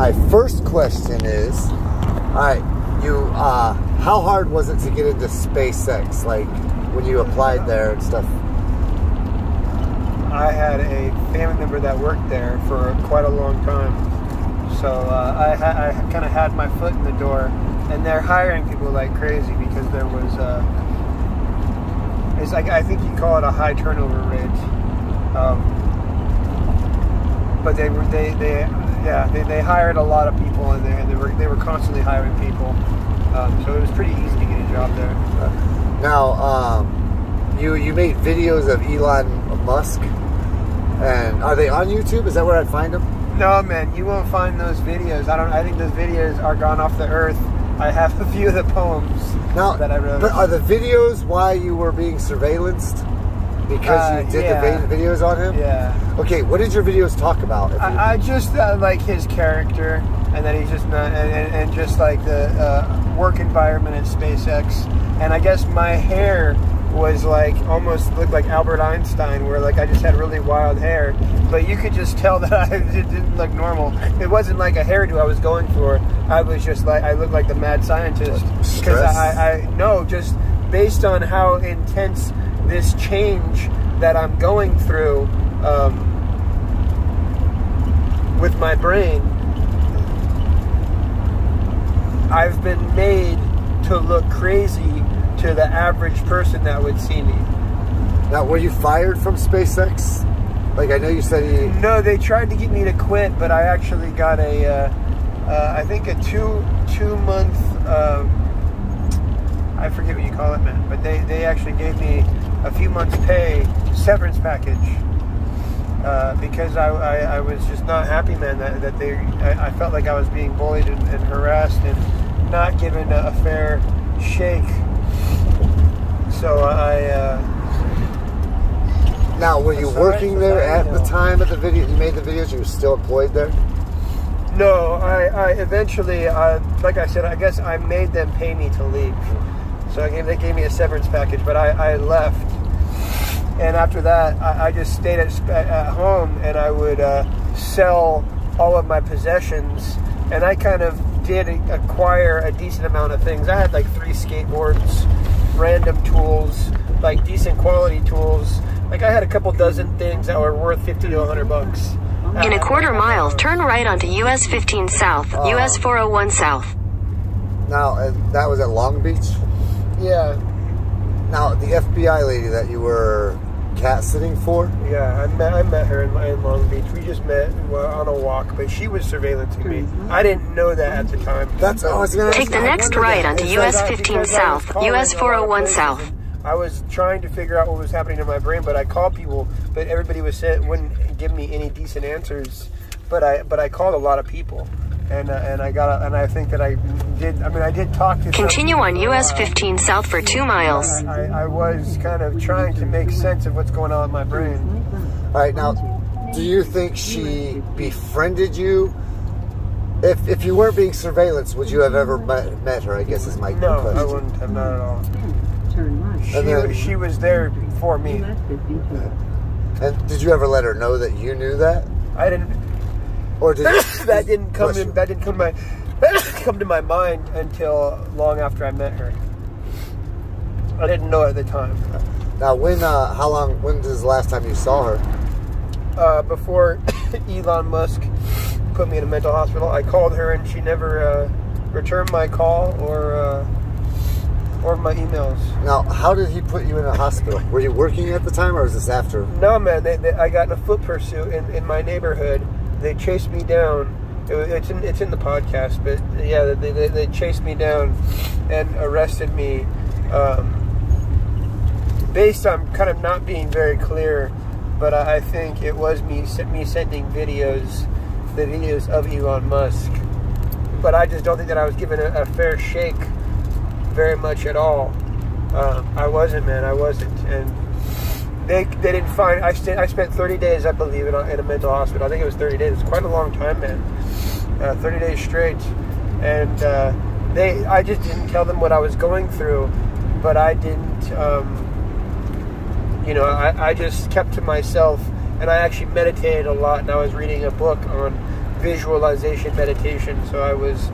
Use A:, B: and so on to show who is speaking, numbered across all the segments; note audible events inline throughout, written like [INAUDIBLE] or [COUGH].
A: my first question is, all right, you, uh, how hard was it to get into SpaceX? Like when you applied there and stuff.
B: I had a family member that worked there for quite a long time, so uh, I, ha- I kind of had my foot in the door, and they're hiring people like crazy because there was. Uh, it's like I think you call it a high turnover rate. Um, but they were they, they yeah they, they hired a lot of people in there, and they were they were constantly hiring people. Um, so it was pretty easy to get a job there.
A: Now, um, you you made videos of Elon Musk, and are they on YouTube? Is that where I'd find them?
B: No, man, you won't find those videos. I don't. I think those videos are gone off the earth. I have a few of the poems
A: Now,
B: that I wrote.
A: but are the videos why you were being surveillanced? Because
B: Uh,
A: you did
B: yeah.
A: the videos on him?
B: yeah,
A: Okay, what did your videos talk about?
B: I, I just uh, like his character, and that he's just not, and, and, just like the uh, work environment at SpaceX. And I guess my hair was like almost looked like Albert Einstein, where like I just had really wild hair, but you could just tell [LAUGHS] that I it didn't look normal. It wasn't like a hairdo I was going for. I was just like I looked like the mad scientist
A: because
B: I, I no just based on how intense this change that I'm going through. Um, with my brain, I've been made to look crazy to the average person that would see me.
A: now, were you fired from SpaceX? Like, I know you said you.
B: No, they tried to get me to quit, but I actually got a, uh, uh, I think a two two month, um, I forget what you call it, man, but they, they actually gave me a few months' pay severance package. Uh, because I, I, I was just not happy, man. That, that they, I, I felt like I was being bullied and, and harassed and not given a, a fair shake. So I, uh,
A: Now, were you
B: That's all right,
A: working there at the time of the video? You made the videos. You were still employed there.
B: no, I, I eventually, uh, like I said, I guess I made them pay me to leave. So I gave, they gave me a severance package, but I, I left. And after that, I, I just stayed at, at home and I would uh, sell all of my possessions. And I kind of did acquire a decent amount of things. I had like three skateboards, random tools, like decent quality tools. Like I had a couple dozen things that were worth 50 to 100 bucks.
C: In a quarter mile, turn right onto US 15 South, US 401 South.
A: Now, that was at Long Beach.
B: Yeah,
A: Now, the FBI lady that you were cat sitting for.
B: yeah. I met I met her in, in Long Beach. We just met well, on a walk, but she was surveillancing me. Mm-hmm. I didn't know that at the time.
A: That's oh, I was gonna
C: Take the next
A: wondered
C: right
A: that.
C: onto US
A: like,
C: 15 South, US
B: a lot of
C: 401 South.
B: I was trying to figure out what was happening to my brain, but I called people, but everybody was saying wouldn't give me any decent answers. But I but I called a lot of people, and uh, and I got a, and I think that I did. I mean, I did talk to. some
C: Continue on US
B: uh,
C: 15 South for 2 miles.
B: I, I was kind of trying to make sense of what's going on in my brain.
A: All right, now, do you think she befriended you? If if you weren't being surveillance, would you have ever met, met her? I guess is my
B: No,
A: question.
B: I wouldn't have not at all.
D: Turn right.
B: She,
A: And then-
B: she was there for me.
D: US 15 South.
A: And did you ever let her know that you knew that,
B: I didn't.
A: Or did [LAUGHS]
B: that didn't come in, that didn't come to my [LAUGHS] come to my mind until long after I met her. I didn't know at the time.
A: Now, when uh, how long? When was the last time you saw her?
B: Uh, before [COUGHS] Elon Musk put me in a mental hospital, I called her and she never uh, returned my call or uh, or my emails.
A: Now, how did he put you in a hospital? Were you working at the time, or was this after?
B: No, man, they, they, I got in a foot pursuit in, in my neighborhood. They chased me down. It, it's in it's in the podcast, but yeah, they, they, they chased me down and arrested me. Um, based on kind of not being very clear, but I, I think it was me me sending videos, the videos of Elon Musk. But I just don't think that I was given a, a fair shake, very much at all. Um, I wasn't, man. I wasn't, and they they didn't find. I st- I spent 30 days, I believe, in a, in a mental hospital. I think it was 30 days. It's quite a long time, man. Uh, 30 days straight, and uh, they. I just didn't tell them what I was going through, but I didn't. Um, you know, I, I just kept to myself, and I actually meditated a lot. And I was reading a book on visualization meditation. So I was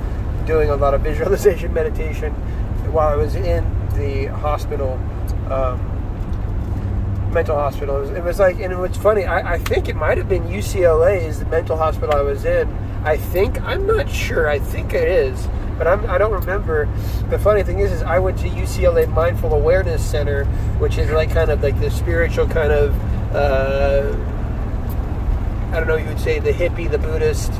B: doing a lot of [LAUGHS] visualization meditation while I was in the hospital, um, mental hospital. It was, it was like, and what's funny, I, I think it might have been UCLA is the mental hospital I was in. I think I'm not sure. I think it is, but I'm, I don't remember. The funny thing is, is I went to UCLA Mindful Awareness Center, which is like kind of like the spiritual kind of. Uh, I don't know. You would say the hippie, the Buddhist,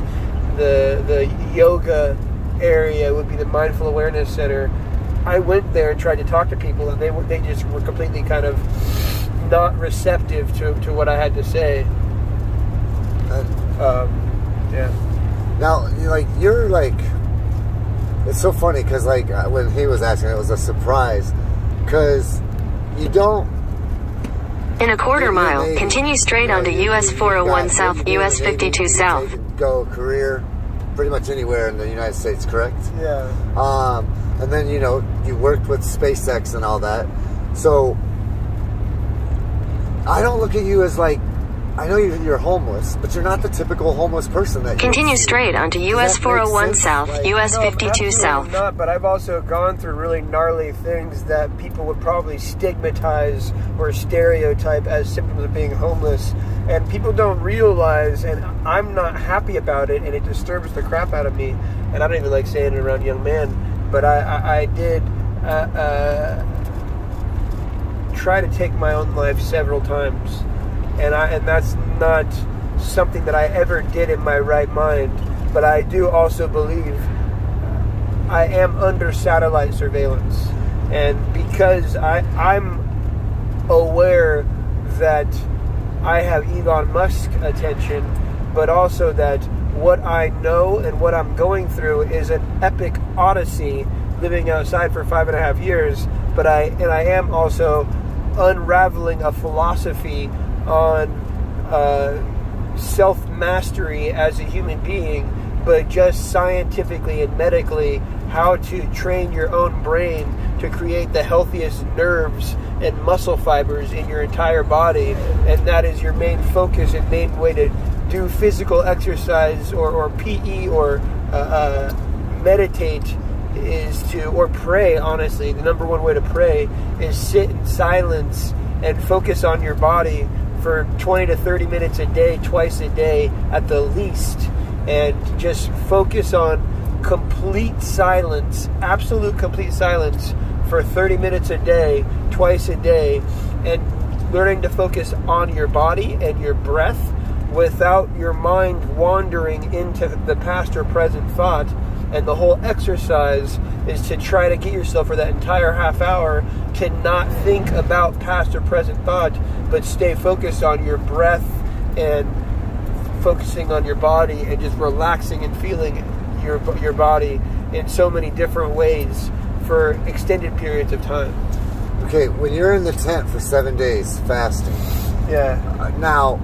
B: the the yoga area would be the Mindful Awareness Center. I went there and tried to talk to people, and they were- they just were completely kind of not receptive to, to what I had to say.
A: And
B: Um, yeah.
A: now, like you're like, it's so funny because like uh, when he was asking, it was a surprise because you don't.
C: In a quarter mile,
A: Navy.
C: continue straight
A: You know,
C: onto
A: you- you-
C: US 401 South,
A: you do in the
C: US 52
A: you
C: South.
A: can Go career, pretty much anywhere in the United States, correct?
B: Yeah.
A: Um, and then you know you worked with SpaceX and all that. So I don't look at you as like I know you're, you're homeless, but you're not the typical homeless person that
C: Continue straight onto US 401? South,
A: Like-
C: US
B: No,
C: 52
B: absolutely
C: South.
B: Not, but I've also gone through really gnarly things that people would probably stigmatize or stereotype as symptoms of being homeless, and people don't realize. And I'm not happy about it, and it disturbs the crap out of me. And I don't even like saying it around young men, but I, I, I did. Uh, uh, try to take my own life several times, and I and that's not something that I ever did in my right mind. But I do also believe I am under satellite surveillance, and because I I'm aware that I have Elon Musk attention, but also that what I know and what I'm going through is an epic odyssey living outside for five and a half years. But I and I am also unraveling a philosophy on uh, self mastery as a human being, but just scientifically and medically how to train your own brain to create the healthiest nerves and muscle fibers in your entire body. And that is your main focus and main way to do physical exercise or, or PE or uh, uh, meditate is to, or pray, honestly. The number one way to pray is sit in silence and focus on your body for 20 to 30 minutes a day, twice a day at the least, and just focus on complete silence, absolute complete silence for 30 minutes a day, twice a day, and learning to focus on your body and your breath without your mind wandering into the past or present thought. And the whole exercise is to try to get yourself for that entire half hour to not think about past or present thought, but stay focused on your breath and focusing on your body and just relaxing and feeling your your body in so many different ways for extended periods of time.
A: Okay, when you're in the tent for seven days fasting,
B: Yeah.
A: uh, now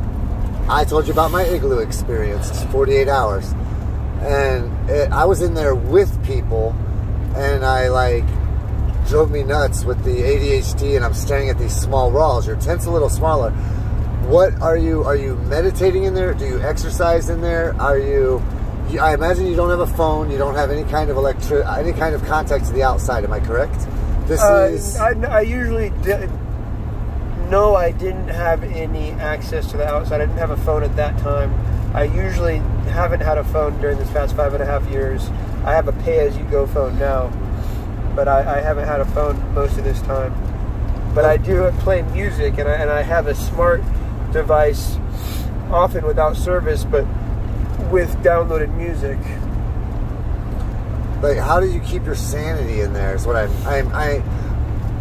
A: I told you about my igloo experience. It's 48 hours, and it, I was in there with people, and I like drove me nuts with the ADHD, and I'm staring at these small walls. Your tent's a little smaller. What are you? Are you meditating in there? Do you exercise in there? Are you? you I imagine you don't have a phone. You don't have any kind of electric, any kind of contact to the outside. Am I correct? This
B: Uh,
A: is.
B: I, I usually did. No, I didn't have any access to the outside. I didn't have a phone at that time. I usually haven't had a phone during this past five and a half years. I have a pay-as-you-go phone now, but I, I haven't had a phone most of this time. But I do play music, and I, and I have a smart device, often without service, but with downloaded music.
A: Like, how do you keep your sanity in there? Is what I'm. I'm. I.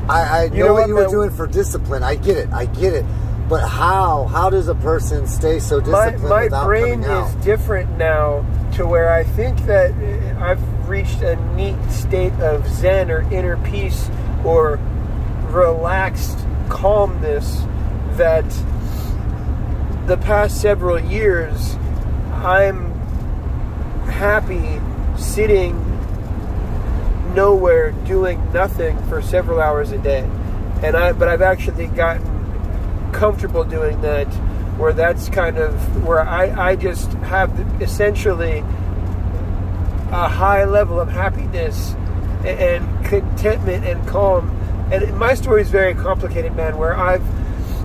A: I, I know,
B: You know
A: what
B: what,
A: you were doing for discipline. I get it. I get it. But how? How does a person stay so disciplined
B: my
A: without
B: brain is different now to where I think that I've reached a neat state of zen or inner peace or relaxed calmness that the past several years I'm happy sitting nowhere doing nothing for several hours a day and I but I've actually gotten comfortable doing that where that's kind of where I, I just have essentially a high level of happiness and contentment and calm. And my story is very complicated, man. Where I've,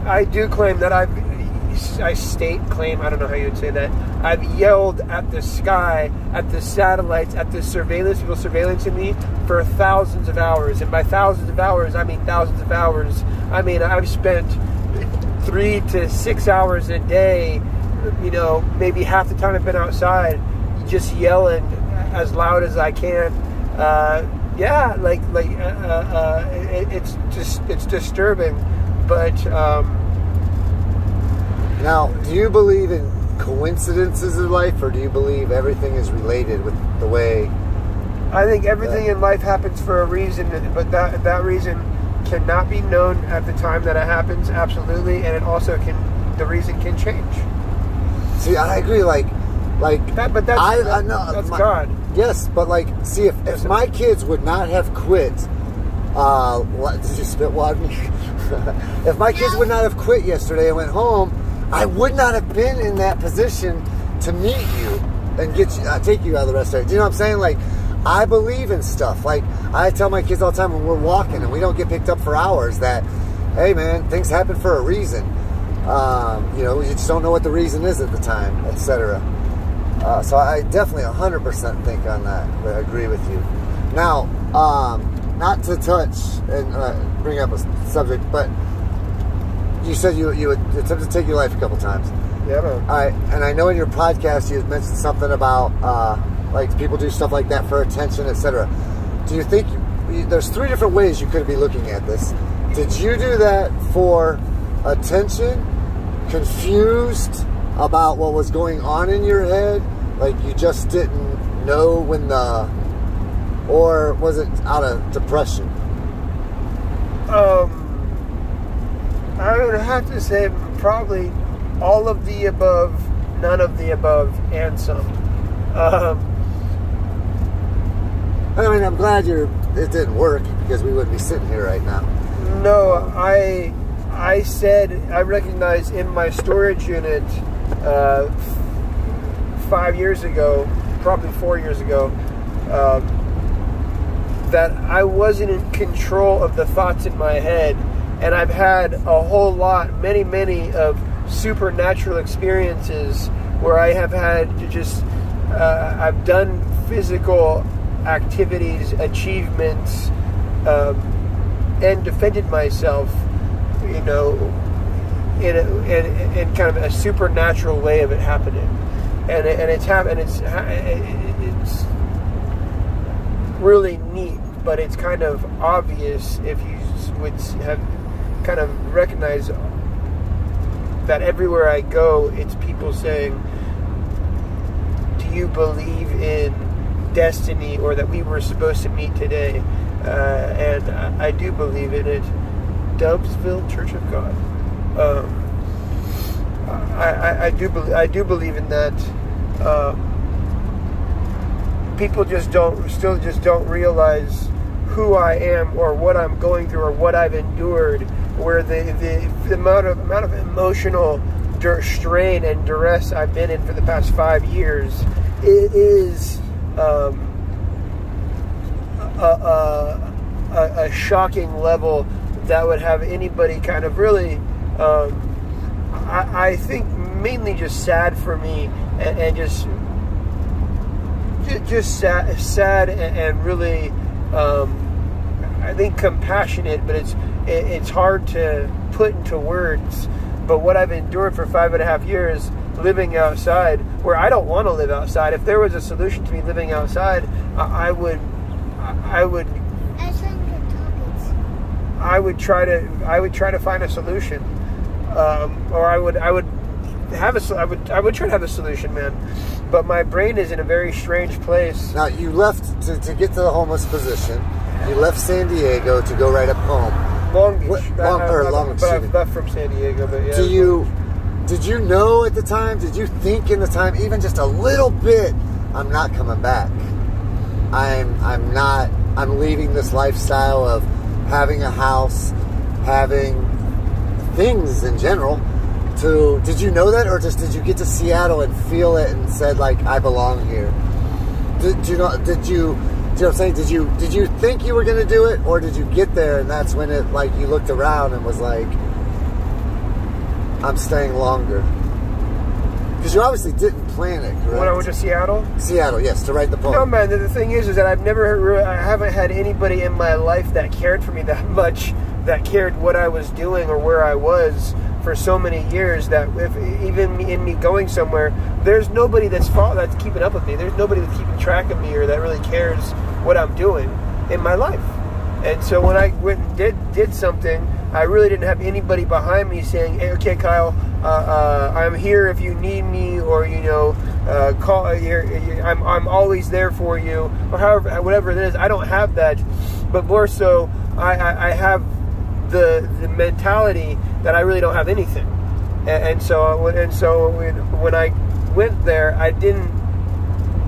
B: I do claim that I've, I state claim. I don't know how you would say that. I've yelled at the sky, at the satellites, at the surveillance people surveillance me for thousands of hours. And by thousands of hours, I mean thousands of hours. I mean I've spent three to six hours a day. You know, maybe half the time I've been outside, just yelling as loud as I can. Uh, yeah, like like uh, uh, uh it, it's just it's disturbing, but um,
A: now, do you believe in coincidences in life, or do you believe everything is related with the way?
B: I think everything in life happens for a reason, but that that reason cannot be known at the time that it happens. Absolutely, and it also can the reason can change.
A: See, I agree. Like, like
B: that, but that's I, that, I know, that's
A: my,
B: God.
A: Yes, but like, see, if, if my kids would not have quit, uh, what, did you spit water me? [LAUGHS] if my kids would not have quit yesterday and went home, I would not have been in that position to meet you and get you, uh, take you out of the restaurant. Do you know what I'm saying? Like, I believe in stuff. Like, I tell my kids all the time when we're walking and we don't get picked up for hours that, hey man, things happen for a reason. Um, you know, you just don't know what the reason is at the time, etc. Uh, so I definitely 100% think on that. I agree with you. Now, um, not to touch and uh, bring up a subject, but you said you you attempted to take your life a couple times.
B: Yeah, man.
A: Right, and I know in your podcast you mentioned something about uh, like people do stuff like that for attention, etc. Do you think you, there's three different ways you could be looking at this? Did you do that for attention, confused? about what was going on in your head? Like you just didn't know when the, or was it out of depression?
B: Um, I would have to say probably all of the above, none of the above, and some. Um,
A: I mean, I'm glad you're. It didn't work because we wouldn't be sitting here right now.
B: No, I I said I recognize in my storage unit uh, five years ago, probably four years ago, um, that I wasn't in control of the thoughts in my head. And I've had a whole lot, many, many of supernatural experiences where I have had to just, uh, I've done physical activities, achievements, um, and defended myself, you know, in, a, in, in kind of a supernatural way of it happening, and and it's happening. It's it's really neat, but it's kind of obvious if you would have kind of recognized that everywhere I go, it's people saying, "Do you believe in destiny, or that we were supposed to meet today?" Uh, and I, do believe in it. Dubsville Church of God. Um, I, I, I, do believe I do believe in that. Um, people just don't still just don't realize who I am or what I'm going through or what I've endured. Where the the, the amount of amount of emotional strain and duress I've been in for the past five years, it is um, a, a, a shocking level that would have anybody kind of really um, I, I, think mainly just sad for me and, and just just sad, sad and, really um, I think compassionate, but it's it, it's hard to put into words. But what I've endured for five and a half years living outside, where I don't want to live outside. If there was a solution to me living outside, I, I would, I would, I would try to, I would try to find a solution um, or I would I would have a I would I would try to have a solution, man. But my brain is in a very strange place.
A: Now you left to, to get to the homeless position. You left San Diego to go right up home.
B: Long Beach.
A: What, long, I, or Long
B: Beach. But I've left from San Diego. But yeah.
A: Do you? Did you know at the time? Did you think in the time, even just a little bit? I'm not coming back. I'm I'm not. I'm leaving this lifestyle of having a house, having things in general to did you know that or just did you get to Seattle and feel it and said like I belong here? Did you know did you do you know what I'm saying? Did you did you think you were gonna do it or did you get there and that's when it like you looked around and was like I'm staying longer? Because you obviously didn't plan it, correct?
B: When I went to Seattle.
A: Seattle, yes, to write the poem.
B: No, man. The, the thing is, is that I've never, I haven't had anybody in my life that cared for me that [LAUGHS] much, that cared what I was doing or where I was for so many years. That if even in me going somewhere, there's nobody that's that's keeping up with me. There's nobody that's keeping track of me or that really cares what I'm doing in my life. And so when I went and did did something, I really didn't have anybody behind me saying, hey, "Okay, Kyle, uh, uh, I'm here if you need me," or you know, uh, call. You're, I'm I'm always there for you, or however whatever it is. I don't have that, but more so, I, I, I have the the mentality that I really don't have anything, and, and so and so when, when I went there, I didn't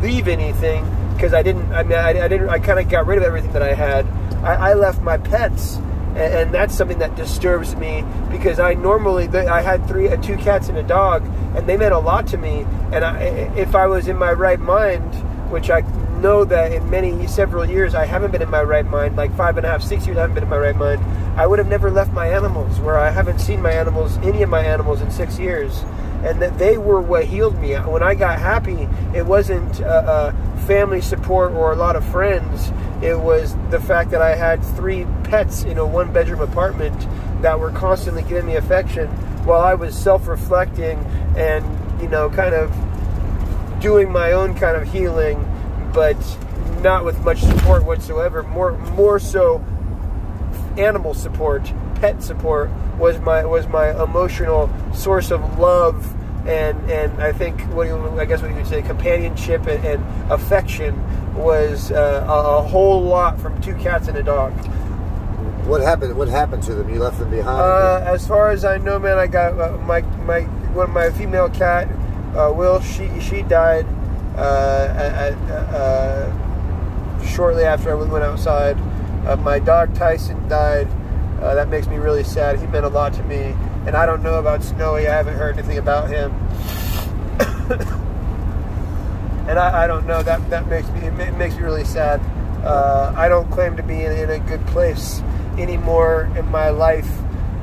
B: leave anything because I didn't. I mean, I, I didn't. I kind of got rid of everything that I had. I, I left my pets, and, that's something that disturbs me because I normally I had three, uh, two cats and a dog, and they meant a lot to me. And I, if I was in my right mind, which I know that in many several years I haven't been in my right mind, like five and a half, six years I haven't been in my right mind. I would have never left my animals, where I haven't seen my animals, any of my animals, in six years and that they were what healed me. When I got happy, it wasn't uh, uh, family support or a lot of friends. It was the fact that I had three pets in a one bedroom apartment that were constantly giving me affection while I was self reflecting and, you know, kind of doing my own kind of healing, but not with much support whatsoever. More, more so, animal support, pet support was my was my emotional source of love and and I think what you, I guess what you would say companionship and, and affection was uh, a, a, whole lot from two cats and a dog.
A: What happened? What happened to them? You left them behind.
B: Uh, as far as I know, man, I got uh, my my one my female cat, uh, Will. She she died uh, at, uh, shortly after I went outside. my dog Tyson died. That makes me really sad. He meant a lot to me and I don't know about Snowy. I haven't heard anything about him, [COUGHS] and I, I, don't know. That that makes me it makes me really sad. Uh, I don't claim to be in, in, a good place anymore in my life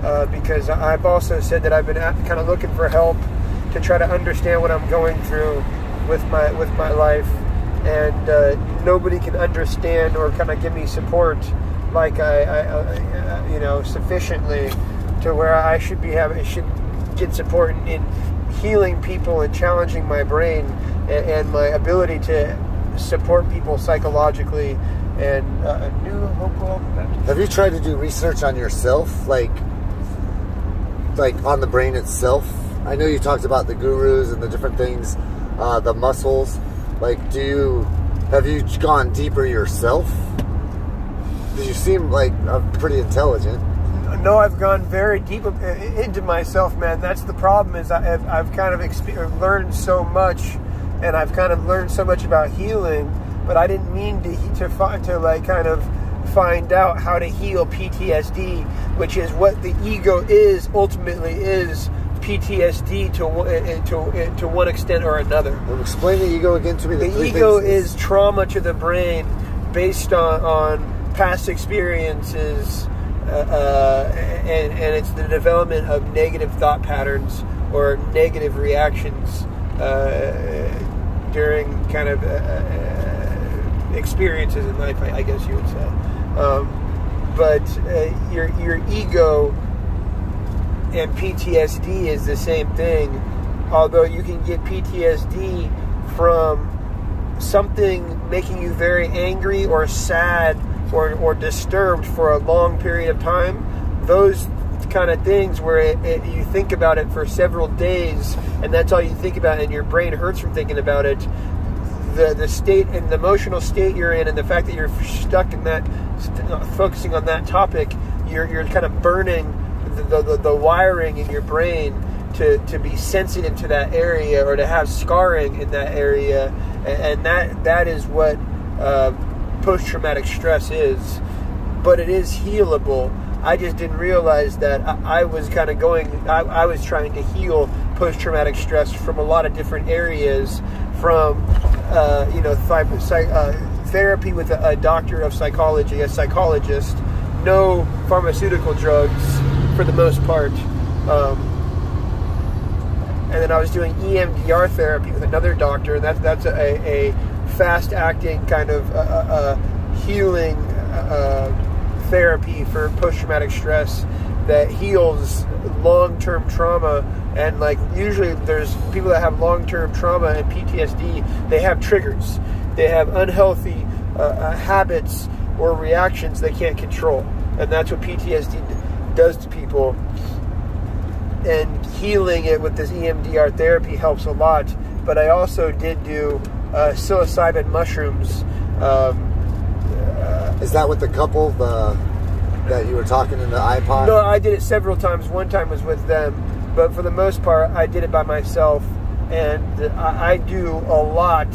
B: uh, because I've also said that I've been kind of looking for help to try to understand what I'm going through with my with my life, and uh, nobody can understand or kind of give me support like I, I, I you know sufficiently to where I should be having should get support in, in healing people and challenging my brain and, and, my ability to support people psychologically and uh, a new hopeful.
A: Have you tried to do research on yourself, like like on the brain itself? I know you talked about the gurus and the different things, uh, the muscles. Like, do you have you gone deeper yourself? Because you seem like uh, pretty intelligent
B: No, I've gone very deep into myself, man. That's the problem. Is I've, I've kind of experienced, uh, learned so much, and I've kind of learned so much about healing, but I didn't mean to to to like kind of find out how to heal PTSD, which is what the ego is ultimately is PTSD to uh, uh, to to one extent or another.
A: Well, explain the ego again to me.
B: The, the ego is trauma to the brain based on on past experiences uh, uh, and, and it's the development of negative thought patterns or negative reactions uh, during kind of uh, uh, experiences in life, I, I, guess you would say. Um, but uh, your your ego and PTSD is the same thing, although you can get PTSD from something making you very angry or sad or, or disturbed for a long period of time, those kind of things where it, it, you think about it for several days and that's all you think about and your brain hurts from thinking about it. The the state and the emotional state you're in and the fact that you're stuck in that focusing on that topic you're, you're kind of burning the, the, the wiring in your brain to, to be sensitive to that area or to have scarring in that area. And, and that that is what uh, post traumatic stress is, but it is healable. I just didn't realize that I, I was kind of going. I, I was trying to heal post-traumatic stress from a lot of different areas, from uh, you know psych, uh, therapy with a, a doctor of psychology, a psychologist, no pharmaceutical drugs for the most part. Um, and then I was doing EMDR therapy with another doctor. That's that's a, a fast acting kind of uh, uh, healing uh, therapy for post traumatic stress that heals long term trauma. And like usually, there's people that have long term trauma and PTSD. They have triggers. They have unhealthy uh, uh, habits or reactions they can't control, and that's what PTSD does to people and healing it with this EMDR therapy helps a lot. But I also did do uh, psilocybin mushrooms. Um,
A: Is that with the couple the that you were talking in the iPod?
B: no, I did it several times. One time was with them, but for the most part, I did it by myself. And I, I do a lot,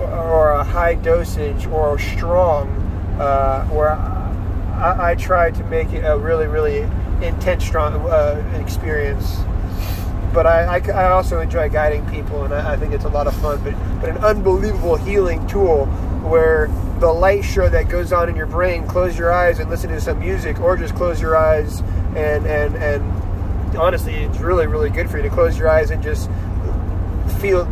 B: or a high dosage, or strong, uh, where I, I try to make it a really, really intense, strong uh, experience. But I, I, I also enjoy guiding people, and I, I think it's a lot of fun. But but an unbelievable healing tool where the light show that goes on in your brain, close your eyes and listen to some music, or just close your eyes and and and honestly, it's really really good for you to close your eyes and just feel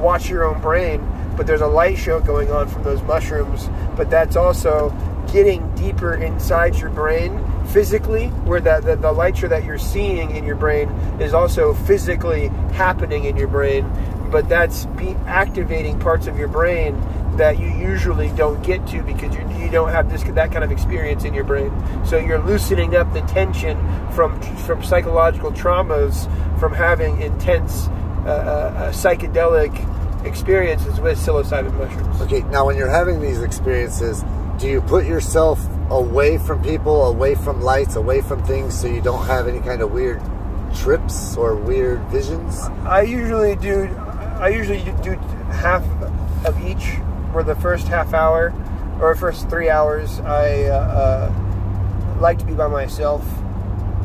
B: watch your own brain. But there's a light show going on from those mushrooms, but that's also getting deeper inside your brain physically where that the, the light show that you're seeing in your brain is also physically happening in your brain but that's be activating parts of your brain that you usually don't get to because you, you don't have this that kind of experience in your brain. So you're loosening up the tension from from psychological traumas from having intense uh, uh, psychedelic experiences with psilocybin mushrooms.
A: Okay, now when you're having these experiences, do you put yourself away from people, away from lights, away from things so you don't have any kind of weird trips or weird visions?
B: I usually do. I usually do half of each. Where the first half hour or first three hours, I uh, uh, like to be by myself.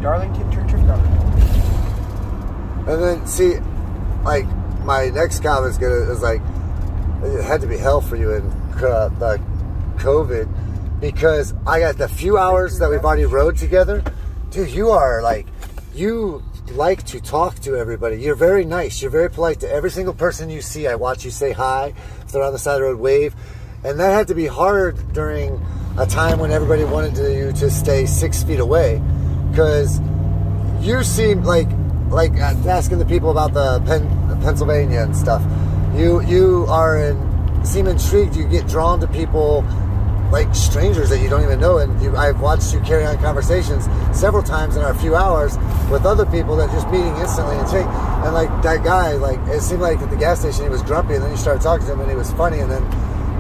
B: Darlington Church of God.
A: And then see, like my next comment's gonna is like it had to be hell for you in uh, the COVID because I got the few hours that we've already rode together. Dude, you are like you like to talk to everybody. You're very nice. You're very polite to every single person you see. I watch you say hi. If they're on the side of the road, wave. And that had to be hard during a time when everybody wanted to, you to stay six feet away because you seem like like uh, asking the people about the Pen, Pennsylvania and stuff. You you are in seem intrigued. You get drawn to people like strangers that you don't even know, and you, I've watched you carry on conversations several times in our few hours with other people that just meeting instantly and saying, and like that guy, like it seemed like at the gas station he was grumpy, and then you started talking to him and he was funny, and then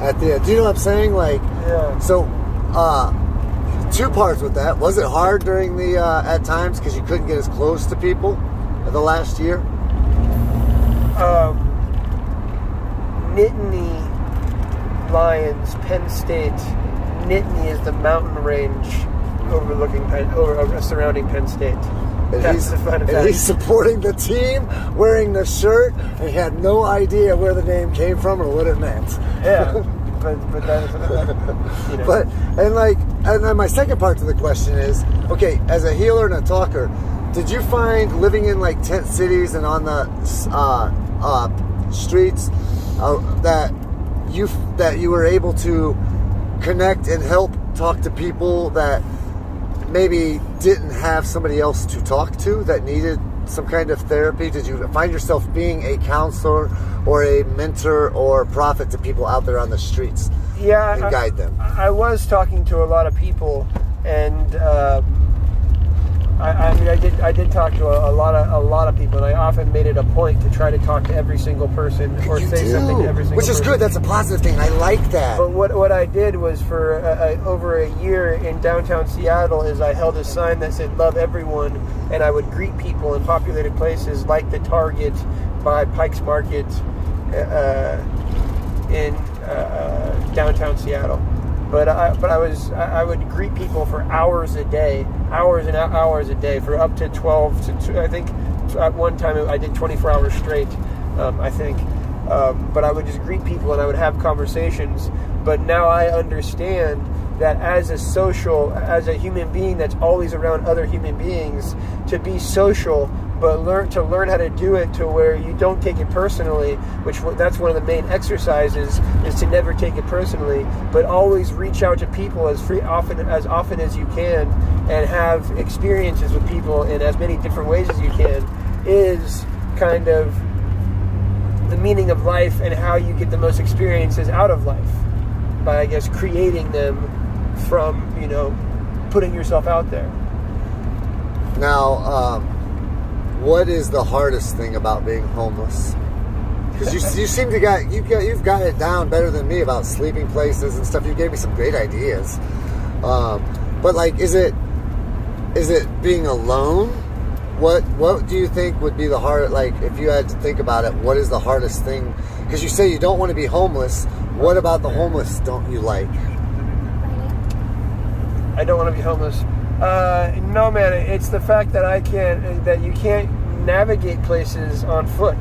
A: at the end, do you know what I'm saying? Like,
B: Yeah.
A: so. uh two parts with that. Was it hard during the uh, at times because you couldn't get as close to people the last year?
B: Um, Nittany Lions, Penn State. Nittany is the mountain range overlooking Penn, over, over surrounding Penn State.
A: And
B: That's
A: he's,
B: the fun
A: and he's supporting the team, wearing the shirt, and he had no idea where the name came from or what it meant.
B: Yeah, [LAUGHS] but but that is you know.
A: But and like and then my second part to the question is, okay, as a healer and a talker, did you find living in like tent cities and on the uh, uh, streets uh, that you that you were able to connect and help talk to people that maybe didn't have somebody else to talk to that needed some kind of therapy? Did you find yourself being a counselor or a mentor or prophet to people out there on the streets?
B: yeah,
A: and
B: I-
A: guide them.
B: I was talking to a lot of people, and um, I, I mean, I did I did talk to a, a lot of a lot of people, and I often made it a point to try to talk to every single person or
A: You
B: say
A: do,
B: something to every single person.
A: which is
B: person.
A: good. That's a positive thing. I like that.
B: But what, what I did was for uh, uh, over a year in downtown Seattle is I held a sign that said "Love everyone," and I would greet people in populated places like the Target by Pikes Market uh, in uh, downtown Seattle. But I, but I was I would greet people for hours a day hours and hours a day for up to 12 to two, I think at one time I did 24 hours straight. Um, I think, um, but I would just greet people and I would have conversations. But now I understand that as a social, as a human being that's always around other human beings, to be social, but learn to learn how to do it to where you don't take it personally. Which that's one of the main exercises is to never take it personally, but always reach out to people as free often as often as you can, and have experiences with people in as many different ways as you can. Is kind of the meaning of life and how you get the most experiences out of life by I guess creating them from you know putting yourself out there.
A: Now, um, what is the hardest thing about being homeless? Because you, you seem to got you got you've got it down better than me about sleeping places and stuff. You gave me some great ideas, um, but like, is it is it being alone? What what do you think would be the hard like if you had to think about it? What is the hardest thing? Because you say you don't want to be homeless. What about the homeless don't you like?
B: I don't want to be homeless. Uh, no, man. It's the fact that I can't, that you can't navigate places on foot.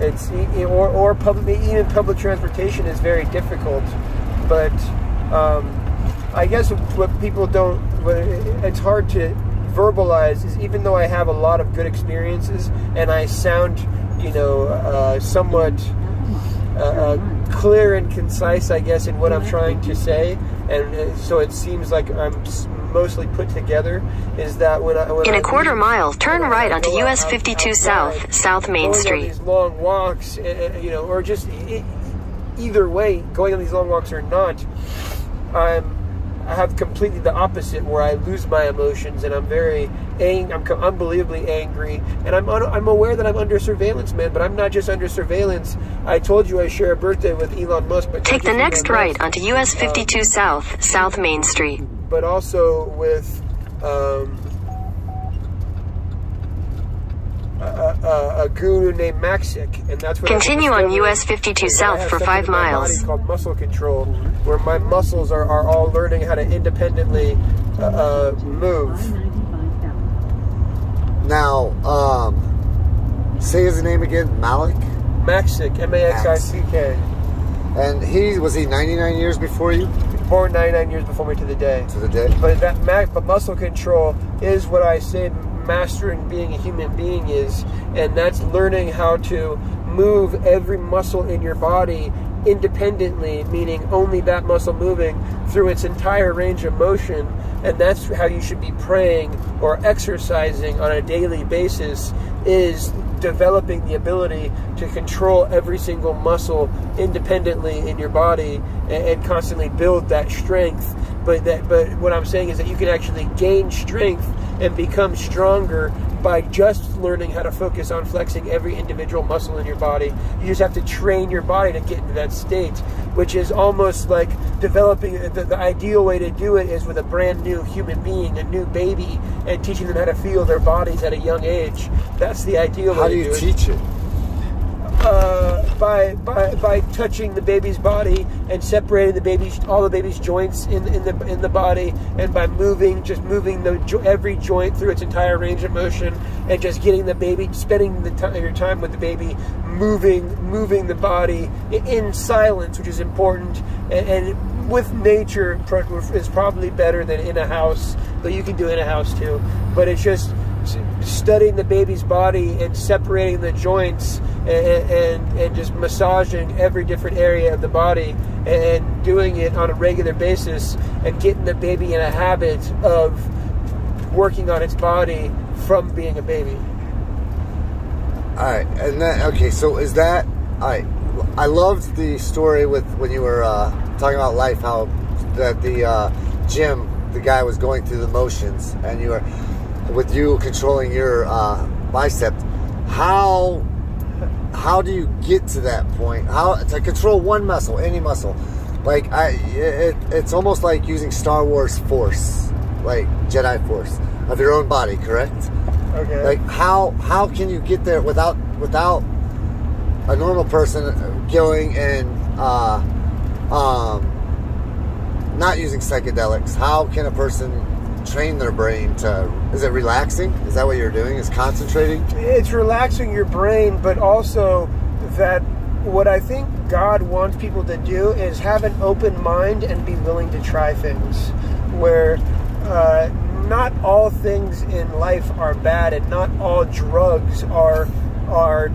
B: It's or or public, even public transportation is very difficult. But um, I guess what people don't, what it's hard to verbalize is even though I have a lot of good experiences and I sound, you know, uh, somewhat uh, uh, clear and concise, I guess, in what I'm trying to say, and uh, so it seems like I'm mostly put together. Is that when I when
C: In
B: I
C: a quarter
B: leave-
C: mile, turn right onto US 52
B: outside,
C: South, South Main Street.
B: these long walks, uh, uh, you know, or just either way, going on these long walks or not, I'm I have completely the opposite where I lose my emotions and I'm very ang- I'm unbelievably angry and I'm un- I'm aware that I'm under surveillance, man. But I'm not just under surveillance. I told you I share a birthday with Elon Musk. But
C: Take the next
B: Elon
C: right
B: Musk,
C: onto US 52 South, South Main Street.
B: But also with. Um, a, a, a guru named Maxick, and that's what
C: Continue on US 52
B: is that I
C: South for five
B: in my body
C: miles.
B: called muscle control, where my muscles are, are all learning how to independently uh, uh, move.
A: Now, um, say his name again, Malik.
B: Maxick, M-A-X-I-C-K,
A: And he was he 99 years before you
B: born 99 years before me to the day.
A: to the day.
B: But that but muscle control is what I say mastering being a human being is, and that's learning how to move every muscle in your body independently, meaning only that muscle moving through its entire range of motion. And that's how you should be praying or exercising on a daily basis is developing the ability to control every single muscle independently in your body and, and constantly build that strength. But that but what i'm saying is that you can actually gain strength and become stronger by just learning how to focus on flexing every individual muscle in your body you just have to train your body to get into that state which is almost like developing uh, the, the ideal way to do it is with a brand new human being a new baby and teaching them how to feel their bodies at a young age that's the ideal
A: How
B: way
A: do
B: to
A: you
B: do it
A: teach it?
B: Uh, by by by touching the baby's body and separating the baby's all the baby's joints in in the in the body, and by moving, just moving the every joint through its entire range of motion, and just getting the baby, spending the time your time with the baby, moving moving the body in silence, which is important, and. and with nature is probably better than in a house, but you can do in a house too. But it's just studying the baby's body and separating the joints and, and, and just massaging every different area of the body and doing it on a regular basis and getting the baby in a habit of working on its body from being a baby.
A: All right, and that okay, so is that right? I loved the story with when you were uh, talking about life, how that the uh, gym, the guy was going through the motions, and you were with you controlling your uh, bicep. How how do you get to that point? How to control one muscle, any muscle? Like I, it, it's almost like using Star Wars Force, like Jedi Force of your own body, correct?
B: Okay.
A: like how how can you get there without without a normal person going and uh, um, not using psychedelics how can a person train their brain to. Is it relaxing? Is that what you're doing? Is concentrating?
B: it's relaxing your brain, but also that what I think God wants people to do is have an open mind and be willing to try things. Where uh, not all things in life are bad, and not all drugs are are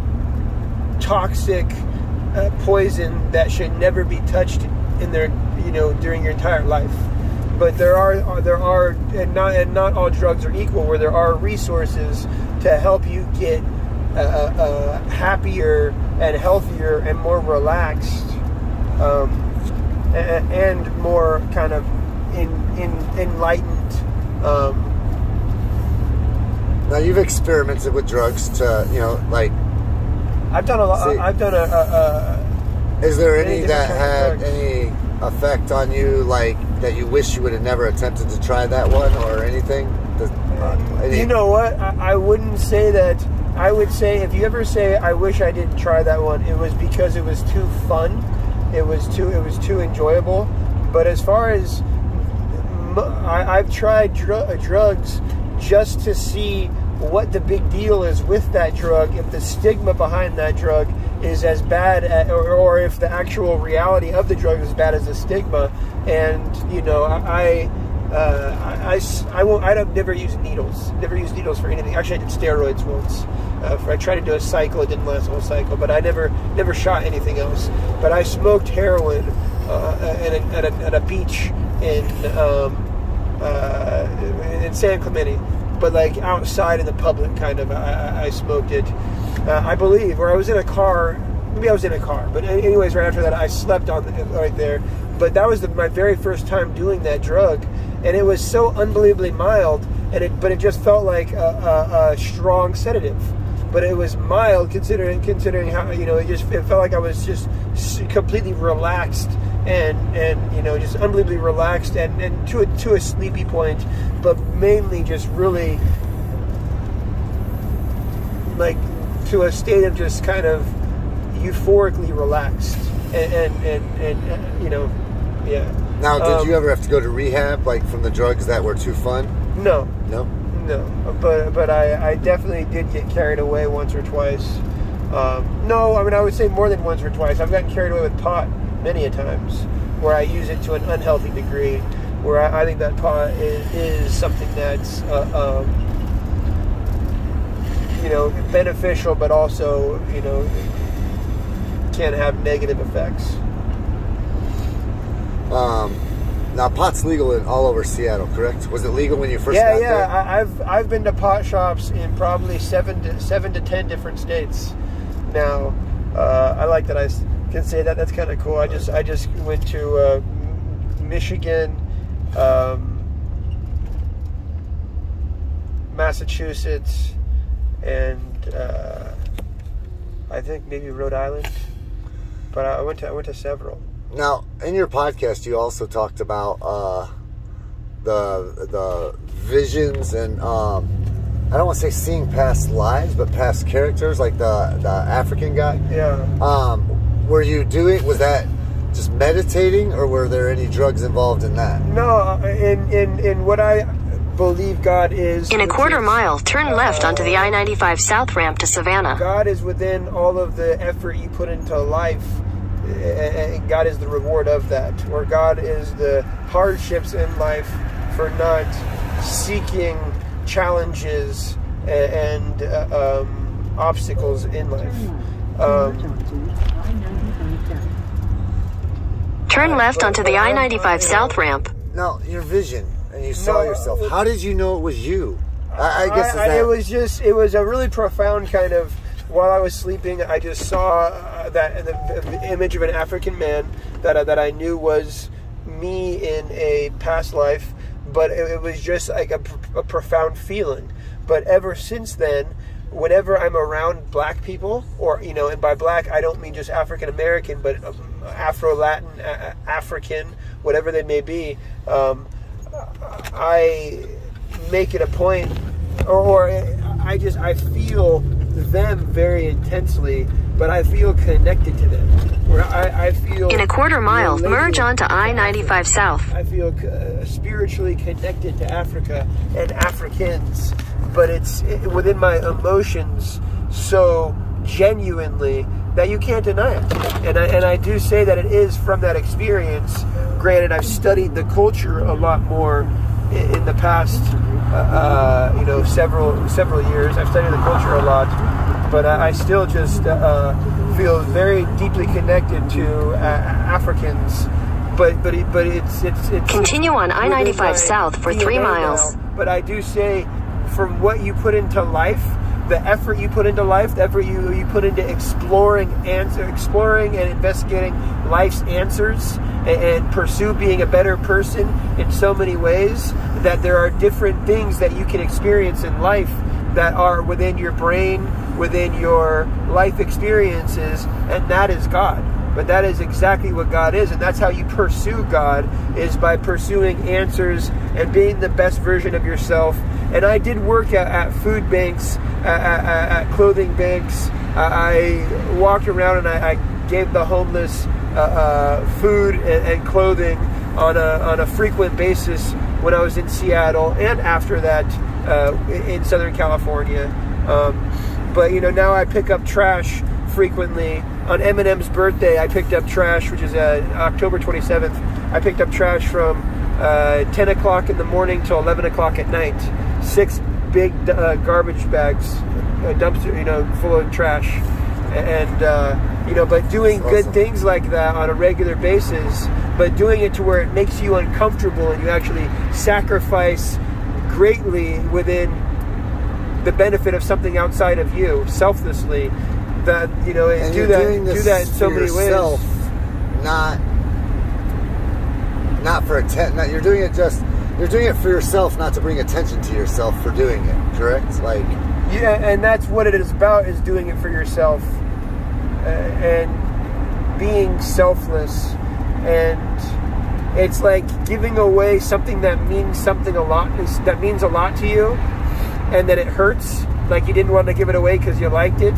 B: toxic uh, poison that should never be touched in their you know during your entire life. But there are there are and not and not all drugs are equal. Where there are resources to help you get uh, uh, happier and healthier and more relaxed um, and, and more kind of in, in enlightened. Um,
A: Now you've experimented with drugs to, you know, like.
B: I've done a lot. I've done a, a,
A: Is there
B: Any
A: any that had any effect on you, like that you wish you would have never attempted to try that one or anything? Uh, any-
B: You know what? I, I wouldn't say that. I would say if you ever say I wish I didn't try that one, it was because it was too fun. It was too it was too enjoyable. But as far as I, have tried dr- drugs just to see what the big deal is with that drug, if the stigma behind that drug is as bad, a or, or if the actual reality of the drug is as bad as the stigma. And you know, I. Uh, I won't. I don't never use needles. Never use needles for anything. Actually, I did steroids once. Uh, for, I tried to do a cycle. It didn't last the whole cycle. But I never never shot anything else. But I smoked heroin uh, at, a, at, a, at a beach in um, uh, in San Clemente, but like outside in the public, kind of. I, I- I smoked it. Uh, I believe, or I was in a car. Maybe I was in a car, but anyways, right after that, I slept on the, right there. But that was the, my very first time doing that drug, and it was so unbelievably mild, and it but it just felt like a, a, a strong sedative. But it was mild considering considering how you know it just it felt like I was just completely relaxed and and you know just unbelievably relaxed and, and to a to a sleepy point, but mainly just really like to a state of just kind of euphorically relaxed and and and, and, uh, you know yeah.
A: now, did
B: Um,
A: you ever have to go to rehab, like from the drugs that were too fun?
B: No,
A: No.
B: no, but but I, I definitely did get carried away once or twice. Um, no, I mean I would say more than once or twice. I've gotten carried away with pot many a times, where I use it to an unhealthy degree. Where I, I think that pot is, is something that's uh, um, you know beneficial, but also you know can have negative effects.
A: Um, now pot's legal in all over Seattle, correct? Was it legal when you first
B: yeah,
A: got
B: yeah.
A: there?
B: I, I've I've been to pot shops in probably seven to seven to ten different states. Now, uh, I like that I can say that. That's kind of cool. I just I just went to uh, Michigan, um, Massachusetts, and uh, I think maybe Rhode Island. But I went to I went to several.
A: Now, in your podcast, you also talked about uh, the the visions and um, I don't want to say seeing past lives, but past characters, like the the African guy.
B: Yeah.
A: Um, were you doing? Was that just meditating, or were there any drugs involved in that?
B: No, in in in what I believe God is.
C: In a quarter mile, turn left onto the I 95 South ramp to Savannah.
B: God is within all of the effort you put into life, and God is the reward of that. Or God is the hardships in life for not seeking challenges and uh, um, obstacles in life. Um,
C: Turn left onto the I 95 South ramp.
A: Now, your vision, and you saw
B: No,
A: yourself. How did you know it was you? I, I guess
B: I, it was just it was a really profound kind of while I was sleeping I just saw uh, that the, the image of an African man that I, that I knew was me in a past life but it, it was just like a, a profound feeling but ever since then whenever I'm around black people or you know and by black I don't mean just African American but um, Afro Latin African whatever they may be um, I make it a point, or, or I just I feel them very intensely but I feel connected to them. Where I, I feel
C: In a quarter mile, merge onto
B: to
C: I 95 South.
B: I feel uh, spiritually connected to Africa and Africans, but it's it, within my emotions so genuinely that you can't deny it. And I, and I do say that it is from that experience. Granted, I've studied the culture a lot more in, in the past, uh, uh, you know, several several years. I've studied the culture a lot, but I, I still just uh, feel very deeply connected to uh, Africans. But but it, but it's it's it's
C: Continue on I-95 south for three miles.
B: now. But I do say, from what you put into life, the effort you put into life, the effort you you put into exploring answer, exploring and investigating life's answers, and, and pursue being a better person in so many ways. That there are different things that you can experience in life that are within your brain, within your life experiences, and that is God. But that is exactly what God is, and that's how you pursue God is by pursuing answers and being the best version of yourself. And I did work at, at food banks, at, at, at clothing banks. I I walked around and I, I gave the homeless uh, uh, food and, and clothing on a on a frequent basis when I was in Seattle and after that uh, in Southern California. Um, but you know now I pick up trash frequently. On Eminem's birthday, I picked up trash, which is uh, October 27th. I picked up trash from uh, 10 o'clock in the morning till 11 o'clock at night. Six big uh, garbage bags, a dumpster, you know, full of trash, and uh, you know, but doing
A: That's
B: good things like that on a regular basis, but doing it to where it makes you uncomfortable and you actually sacrifice greatly within the benefit of something outside of you, selflessly. That you know,
A: And
B: do
A: you're
B: that,
A: doing this
B: do that in so
A: for
B: many
A: yourself,
B: ways.
A: not not for attention. not You're doing it just. You're doing it for yourself, not to bring attention to yourself for doing it. Correct? Like,
B: Yeah, and that's what it is about: is doing it for yourself uh, and being selfless. And it's like giving away something that means something a lot. That means a lot to you, and that it hurts. Like you didn't want to give it away because you liked it,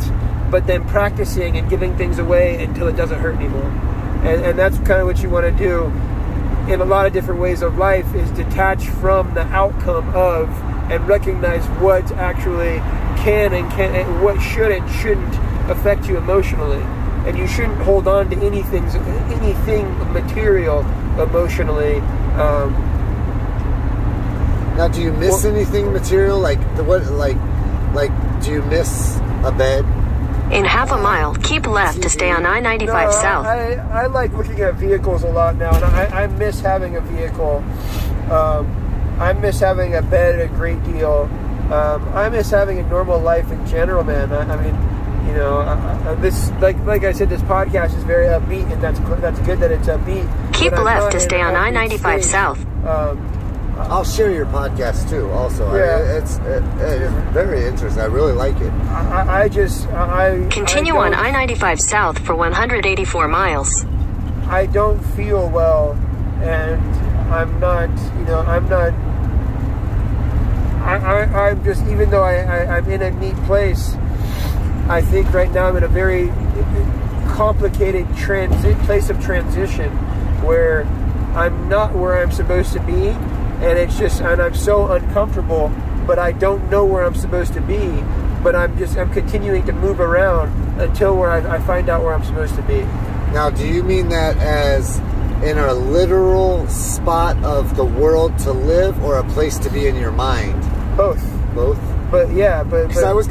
B: but then practicing and giving things away until it doesn't hurt anymore. And, and that's kind of what you want to do in a lot of different ways of life is detach from the outcome of and recognize what actually can and can and what should and shouldn't affect you emotionally and you shouldn't hold on to anything anything material emotionally um,
A: now, do you miss
B: Well-
A: anything material? Like the what? Like, like, do you miss a bed?
C: In half a mile, keep left to stay on I 95
B: No,
C: South.
B: I, I like looking at vehicles a lot now, and I, I miss having a vehicle. Um, I miss having a bed a great deal. Um, I miss having a normal life in general, man. I, I mean, you know, uh, this like like I said, this podcast is very upbeat, and that's that's good that it's upbeat.
C: Keep left to stay on I-95. South.
B: Um,
A: I'll share your podcast too. Also, I-
B: Yeah.
A: it's it, it is very interesting. I really like it.
B: I, I- I just I
C: Continue
B: I
C: on I 95 South for 184 miles.
B: I don't feel well, and I'm not, you know, I'm not. I, I, I'm just, even though I, I, I'm in a neat place, I think right now I'm in a very complicated transit place of transition where I'm not where I'm supposed to be, and it's just, and I'm so uncomfortable, but I don't know where I'm supposed to be. But I'm just, I'm continuing to move around until where I, I find out where I'm supposed to be.
A: Now, do you mean that as in a literal spot of the world to live, or a place to be in your mind?
B: Both.
A: Both.
B: But yeah, but but,
A: I was.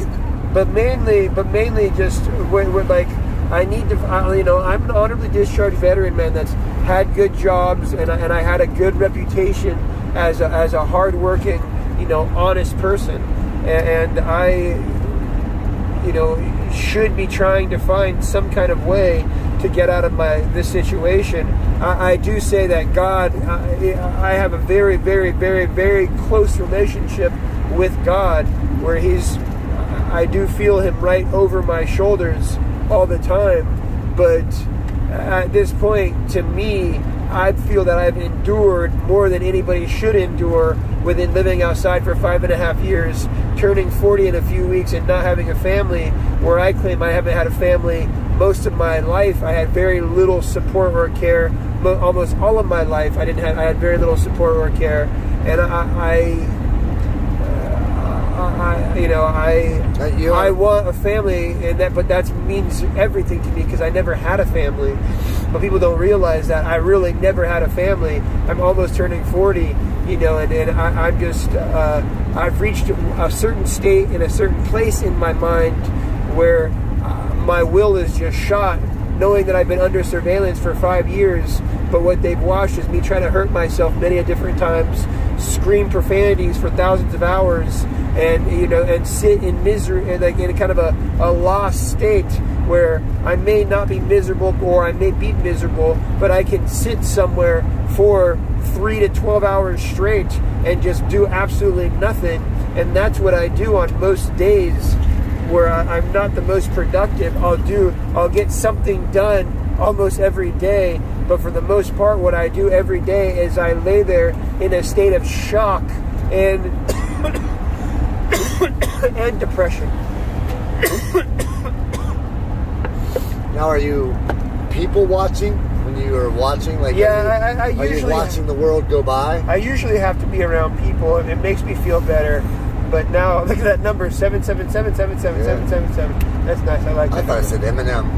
B: but mainly, but mainly just when, when like I need to, you know, I'm an honorably discharged veteran man that's had good jobs and I, and I had a good reputation as a, as a hardworking, you know, honest person, and, and I, you know, should be trying to find some kind of way to get out of my this situation. I, I do say that God, I, I have a very, very, very, very close relationship with God, where He's, I do feel Him right over my shoulders all the time. But at this point, to me, I feel that I've endured more than anybody should endure within living outside for five and a half years turning 40 in a few weeks and not having a family, where I claim I haven't had a family most of my life. I had very little support or care. Almost all of my life, I didn't have. I had very little support or care, and I. I I, you know, I
A: you
B: I want a family, and that, but that means everything to me because I never had a family. But people don't realize that I really never had a family. I'm almost turning 40, you know, and, and I, I'm just, uh, I've reached a certain state in a certain place in my mind where uh, my will is just shot, knowing that I've been under surveillance for five years. But what they've watched is me trying to hurt myself many a different times, scream profanities for thousands of hours, and you know, and sit in misery, and like in a kind of a, a lost state where I may not be miserable or I may be miserable, but I can sit somewhere for three to 12 hours straight and just do absolutely nothing. And that's what I do on most days where I- I'm not the most productive. I'll do, I'll get something done almost every day. But for the most part, what I do every day is I lay there in a state of shock and [COUGHS] and depression. [COUGHS]
A: now, are you people watching when you are watching? Like,
B: yeah,
A: you,
B: I, I, usually
A: are you watching the world go by.
B: I usually have to be around people, and it makes me feel better. But now, [LAUGHS] look at that number seven seven seven seven seven That's nice. I like. That I
A: thought. I said Eminem.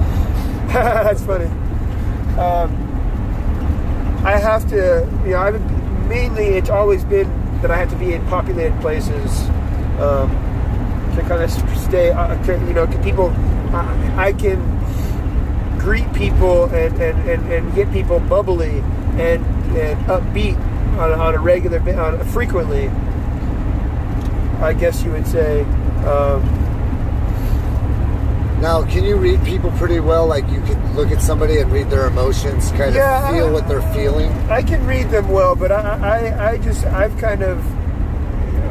A: [LAUGHS]
B: That's funny. Um, I have to, you know, I've mainly it's always been that I have to be in populated places um, to kind of stay, uh, to, you know, to people. I, I can greet people and, and, and, and get people bubbly and and upbeat on, on a regular, on frequently. I guess you would say. Um,
A: Now, can you read people pretty well? Like, you can look at somebody and read their emotions, kind
B: Yeah,
A: of feel
B: I-
A: what they're feeling.
B: I can read them well, but I, I, I just I've kind of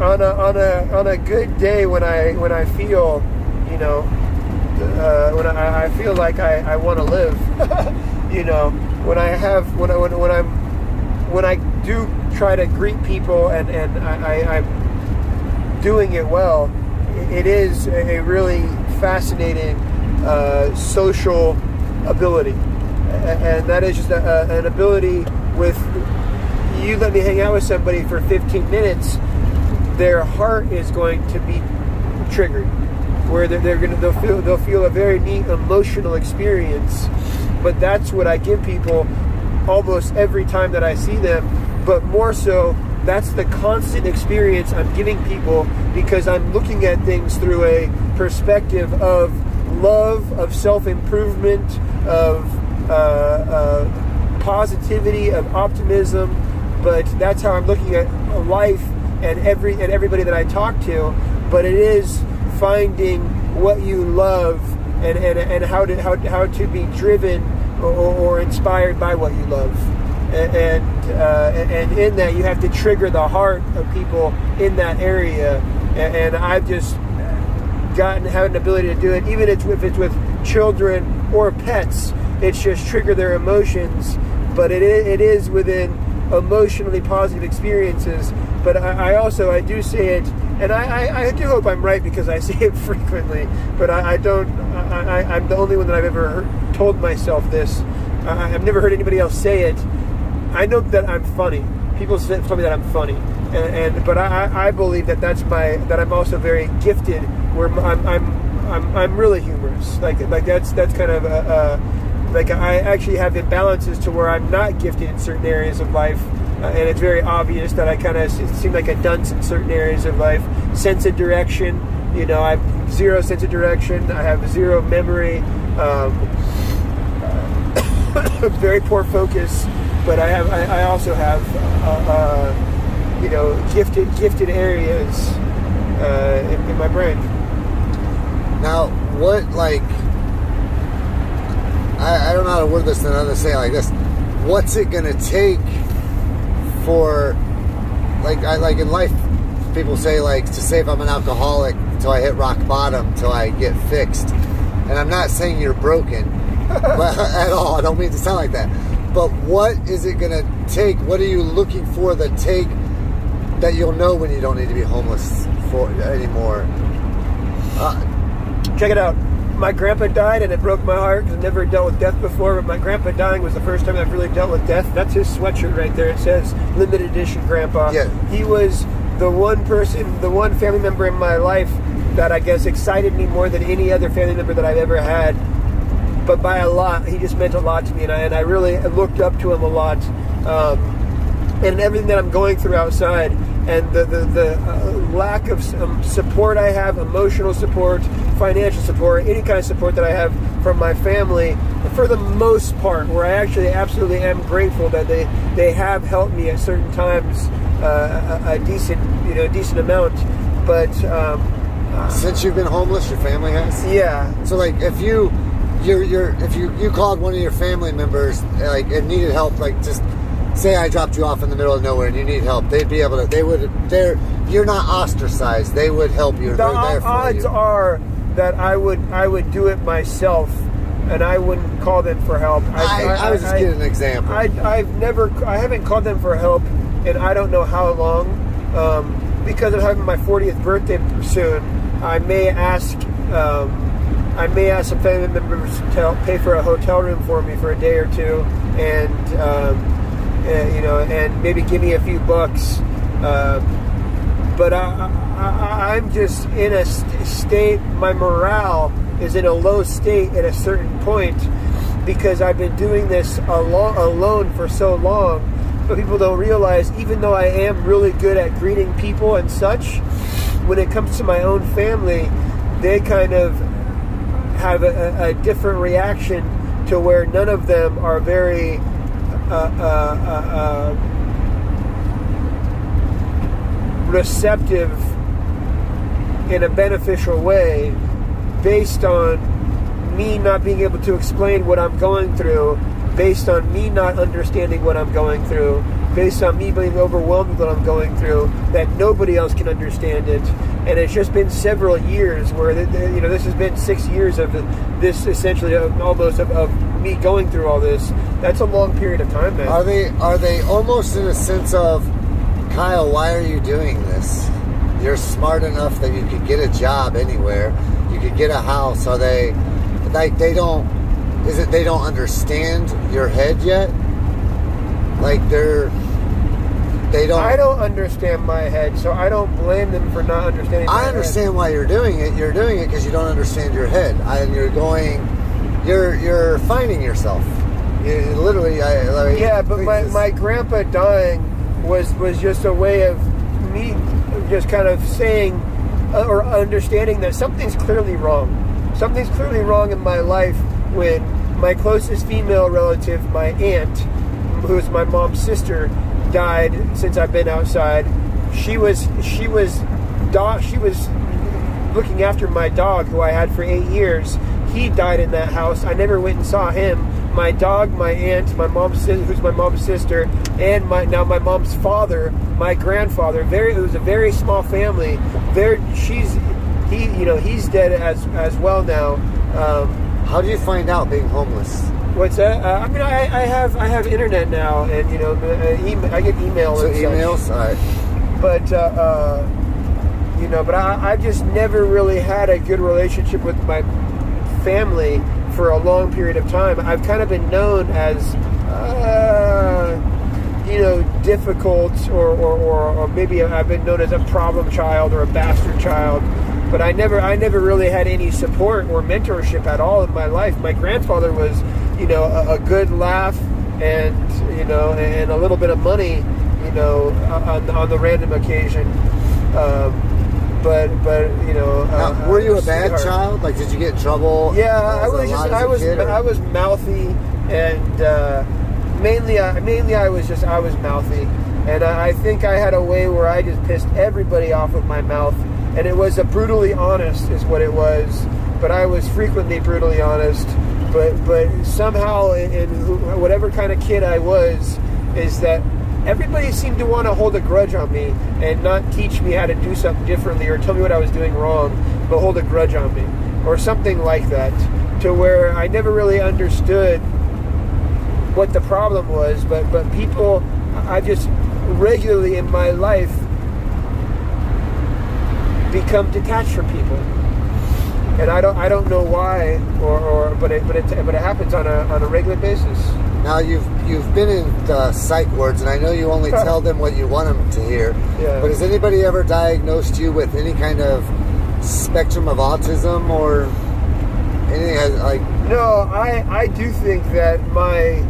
B: on a on a on a good day when I when I feel, you know, uh, when I, I feel like I, I want to live, [LAUGHS] you know, when I have when I when, when I'm when I do try to greet people and and I, I I'm doing it well, it is a really fascinating uh, social ability, and that is just a, an ability with you let me hang out with somebody for 15 minutes, their heart is going to be triggered, where they're, they're gonna they'll feel they'll feel a very neat emotional experience, but that's what I give people almost every time that I see them, but more so that's the constant experience I'm giving people because I'm looking at things through a perspective of love, of self improvement, of uh, uh, positivity, of optimism. But that's how I'm looking at life and every and everybody that I talk to. But it is finding what you love and, and, and how to how, how to be driven or, or inspired by what you love and and, uh, and in that you have to trigger the heart of people in that area. And, I've just gotten have an ability to do it. Even if it's with children or pets it's just trigger their emotions. But it is, it is within emotionally positive experiences. But I, I also I do say it and I, I, I do hope I'm right because I say it [LAUGHS] frequently. But I, I don't I, I'm the only one that I've ever heard, told myself this. I, I've never heard anybody else say it I know that I'm funny. People tell me that I'm funny, and, and but I, I believe that that's my that I'm also very gifted. Where I'm I'm I'm, I'm really humorous. Like like that's that's kind of a, a like I actually have imbalances to where I'm not gifted in certain areas of life, uh, and it's very obvious that I kind of seem like a dunce in certain areas of life. Sense of direction, you know, I have zero sense of direction. I have zero memory. Um, [COUGHS] very poor focus, but I have I, I also have uh, uh, you know gifted gifted areas uh, in, in my brain.
A: Now, what like? I, I don't know how to word this. Another say like this. What's it gonna take for, like, I like in life, people say like to say if I'm an alcoholic till I hit rock bottom till I get fixed, and I'm not saying you're broken, [LAUGHS] but at all. I don't mean to sound like that. But what is it gonna take? What are you looking for? The take that you'll know when you don't need to be homeless before anymore. Uh,
B: Check it out. My grandpa died, and it broke my heart because I've never dealt with death before. But my grandpa dying was the first time I've really dealt with death. That's his sweatshirt right there. It says "Limited Edition Grandpa."
A: Yeah.
B: He was the one person, the one family member in my life that I guess excited me more than any other family member that I've ever had. But by a lot, he just meant a lot to me, and I, and I really looked up to him a lot. Um, and everything that I'm going through outside, and the the, the uh, lack of um, support I have, emotional support, financial support, any kind of support that I have from my family, for the most part, where I actually absolutely am grateful that they they have helped me at certain times uh, a, a decent you know decent amount, but um,
A: since you've been homeless, your family has.
B: yeah.
A: So like if you you're, you're if you you called one of your family members like and needed help like just say I dropped you off in the middle of nowhere and you need help they'd be able to they would they're you're not ostracized they would help you
B: the
A: they're there for
B: odds
A: you.
B: are that I would I would do it myself, and I wouldn't call them for help.
A: I, I, was just
B: I-
A: giving an example
B: I, I've never, I haven't called them for help, and I don't know how long. Um, because of having my 40th birthday soon, I may ask, um, I may ask some family members to pay for a hotel room for me for a day or two, and um, uh, you know, and maybe give me a few bucks. Uh, but I, I'm just in a st- state. My morale is in a low state at a certain point because I've been doing this alo- alone for so long. But people don't realize, even though I am really good at greeting people and such, when it comes to my own family, they kind of have a, a- different reaction to where none of them are very uh, uh, uh, receptive in a beneficial way based on me not being able to explain what I'm going through, based on me not understanding what I'm going through, based on me being overwhelmed with what I'm going through, that nobody else can understand it. And it's just been several years where, you know, this has been six years of this essentially almost of, of me going through all this. That's a long period of time,
A: are they are they almost in a sense of Kyle why are you doing this? You're smart enough that you could get a job anywhere. You could get a house. Are they like they don't is it they don't understand your head yet? Like they're they don't
B: I don't understand my head, so I don't blame them for not understanding. my
A: I
B: head.
A: understand why you're doing it. You're doing it because you don't understand your head, and you're going, you're you're finding yourself. You literally, I like,
B: Yeah, but my,
A: this-
B: my grandpa dying was was just a way of me just kind of saying uh, or understanding that something's clearly wrong. Something's clearly wrong in my life when my closest female relative, my aunt, who's my mom's sister, died since I've been outside. She was she was dog she was looking after my dog who I had for eight years. He died in that house. I never went and saw him. My dog, my aunt, my mom's who's my mom's sister, and my now my mom's father, my grandfather. Very, it was a very small family. There, she's he, you know, he's dead as as well now. Um,
A: how do you find out being homeless?
B: What's that? Uh, I mean, I, I have I have internet now, and you know, uh, email, I get email
A: So emails, all right.
B: but uh, uh, you know, but I, I just never really had a good relationship with my family for a long period of time. I've kind of been known as, uh, you know, difficult, or, or, or, or maybe I've been known as a problem child or a bastard child. But I never, I never really had any support or mentorship at all in my life. My grandfather was, you know, a, a good laugh and you know, and a little bit of money, you know, on, on the random occasion. Um, but but you know, uh,
A: were you a bad
B: sweetheart.
A: child? Like, did you get in trouble?
B: Yeah, I was just I was
A: kid,
B: I was mouthy and uh, mainly I mainly I was just I was mouthy and I, I think I had a way where I just pissed everybody off with my mouth and it was a brutally honest is what it was but I was frequently brutally honest but but somehow in, in whatever kind of kid I was is that everybody seemed to want to hold a grudge on me and not teach me how to do something differently or tell me what I was doing wrong, but hold a grudge on me or something like that. To where I never really understood what the problem was, but but people, I just regularly in my life become detached from people. And I don't I don't know why or, or but it but it but it happens on a on a regular basis.
A: Now you've you've been in uh, psych wards, and I know you only [LAUGHS] tell them what you want them to hear.
B: Yeah.
A: But has anybody ever diagnosed you with any kind of spectrum of autism or anything like?
B: No, I I do think that my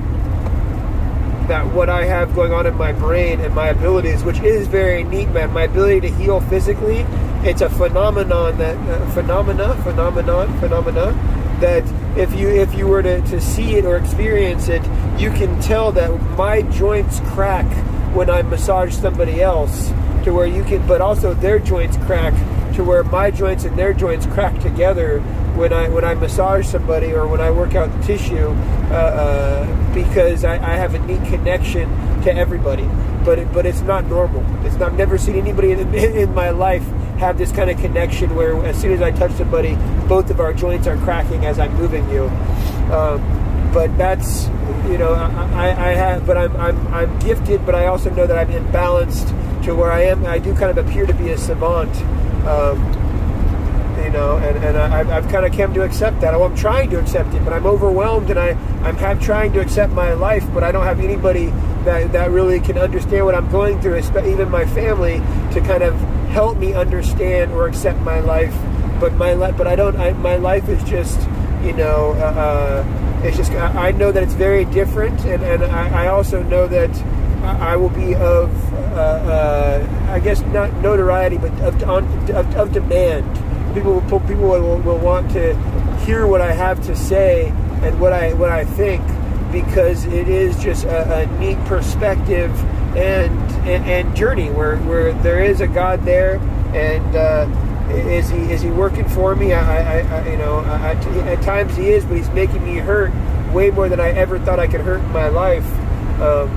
B: that what I have going on in my brain and my abilities, which is very neat, man. My ability to heal physically, it's a phenomenon that uh, phenomena, phenomenon, phenomena that if you if you were to, to see it or experience it, you can tell that my joints crack when I massage somebody else to where you can, but also their joints crack to where my joints and their joints crack together when I when I massage somebody or when I work out the tissue uh, uh, because I, I have a neat connection to everybody. But it, but it's not normal. It's not, I've never seen anybody in, in my life have this kind of connection where as soon as I touch somebody, both of our joints are cracking as I'm moving you. Um, but that's you know I, I have but I'm, I'm I'm gifted but I also know that I'm imbalanced to where I am I do kind of appear to be a savant um, you know and, and I, I've kind of come to accept that well, I'm trying to accept it but I'm overwhelmed and I I'm have, trying to accept my life but I don't have anybody that, that really can understand what I'm going through even my family to kind of help me understand or accept my life but my life but I don't I, my life is just you know uh, uh it's just I know that it's very different, and, and I, I also know that I will be of uh, uh, I guess not notoriety, but of, of, of demand. People will people will, will want to hear what I have to say and what I what I think because it is just a, a neat perspective and, and, and journey where where there is a God there and. Uh, is he is he working for me? I, I, I you know, I, at times he is, but he's making me hurt way more than I ever thought I could hurt in my life. Um,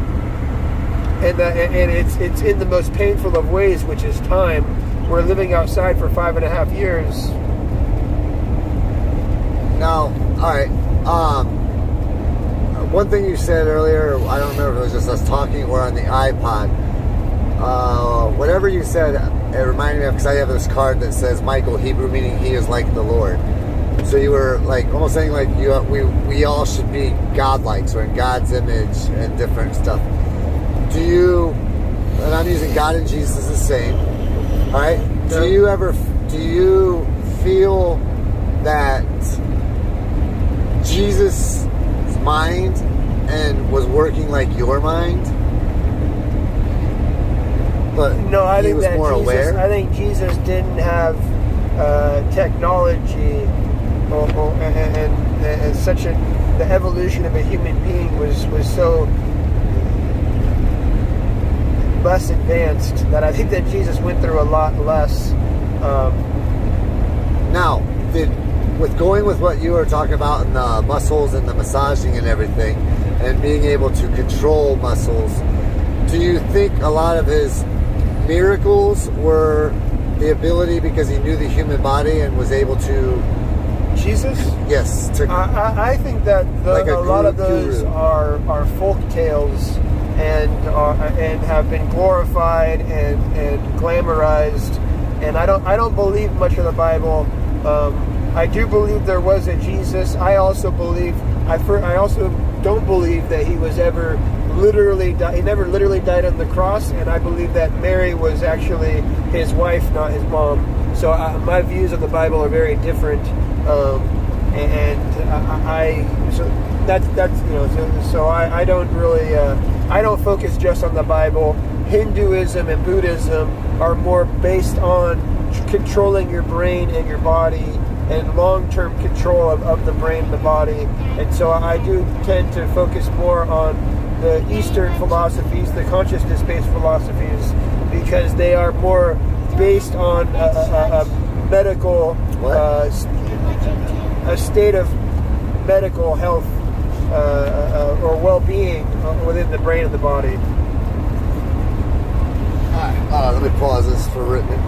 B: and the, and it's it's in the most painful of ways, which is time. We're living outside for five and a half years.
A: Now, all right. Um, one thing you said earlier, I don't remember if it was just us talking or on the iPod. Uh, whatever you said, it reminded me of because I have this card that says Michael Hebrew, meaning he is like the Lord. So you were like almost saying like you we we all should be godlike, so in God's image and different stuff. Do you? And I'm using God and Jesus the same. All right. Do you ever? Do you feel that Jesus' mind and was working like your mind? But
B: no, I think
A: was
B: that
A: more
B: Jesus,
A: aware.
B: I think Jesus didn't have uh, technology or, or, and, and, and such a the evolution of a human being was was so less advanced that I think that Jesus went through a lot less. Um,
A: Now, did with going with what you were talking about and the muscles and the massaging and everything, and being able to control muscles, do you think a lot of his miracles were the ability because he knew the human body and was able to,
B: Jesus,
A: yes, to
B: I, I, think that the,
A: Like a
B: a, lot of those
A: guru.
B: are are folk tales and are, and have been glorified and, and glamorized. And I don't I don't believe much of the Bible. Um, I do believe there was a Jesus. I also believe I I also don't believe that he was ever literally di- he never literally died on the cross. And I believe that Mary was actually his wife, not his mom. So uh, my views of the Bible are very different. Um, and I, I so that's that's you know so, so I, I don't really uh, I don't focus just on the Bible. Hinduism and Buddhism are more based on controlling your brain and your body and long-term control of, of the brain and the body. And so I do tend to focus more on the Eastern philosophies, the consciousness-based philosophies, because they are more based on a, a, a medical uh, a state of medical health uh, uh, or well-being within the brain and the body.
A: All right, uh, let me pause this for written.